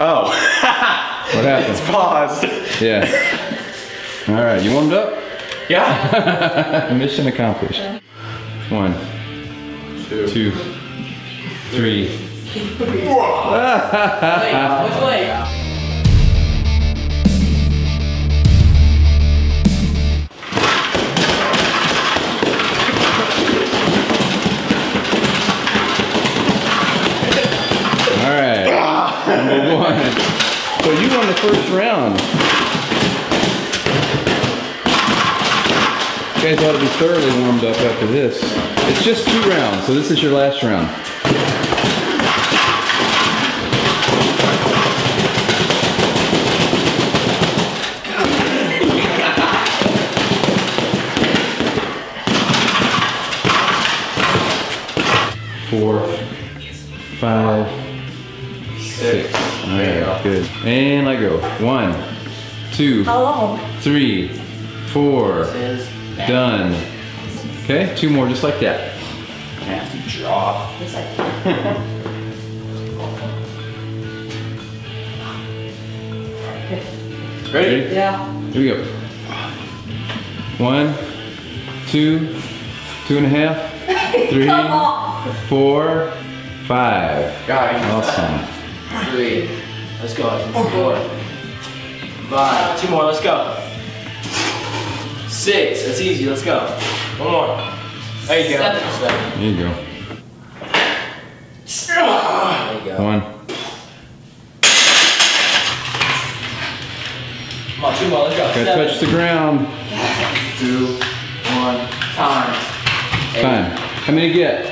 Oh. What happened? it's paused. Yeah. All right, you warmed up? Yeah. Mission accomplished. One, two, three. Wait, which way? You won the first round. You guys ought to be thoroughly warmed up after this. It's just two rounds, so this is your last round. Four, five, six. All right, good. And let go. One, two, How long? three, four. Is Done. Okay, two more just like that. I have to draw. It's like, Ready? Ready? yeah. Here we go. One, two, two and a half, three, four, five. Got it. Awesome. Three. Let's go. Four. Five. Two more. Let's go. Six. That's easy. Let's go. One more. There you go. Seven. There you go. There you go. One. Come on. Two more. Let's go. Gotta Seven. touch the ground. Two. One. Time. Eight. Time. How many get?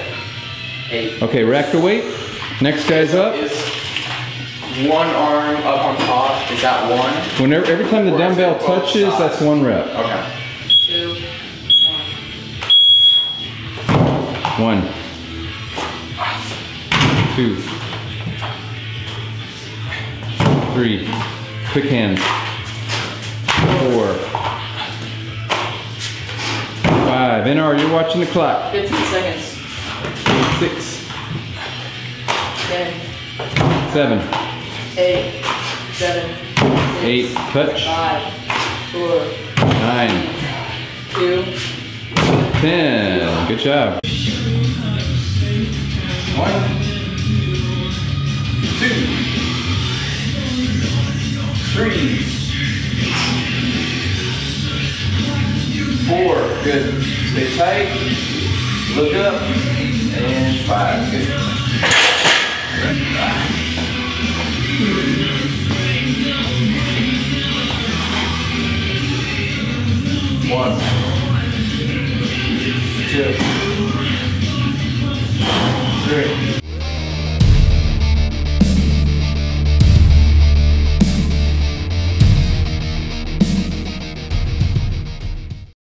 Eight. Okay, rack the weight. Next guy's up. Is one arm up on top? Is that one? Whenever, every time the Or dumbbell touches, sides? that's one rep. Okay. Two. One. Two. Three. Quick hands. Four. Five. NR, you're watching the clock. 15 seconds. Six. Ten. Seven. Eight. Seven. Six, Touch. Five. Four. Nine. Two. Ten. Good job. One. Two. Three. Four. Good. Stay tight. Look up. And five. Good. Three.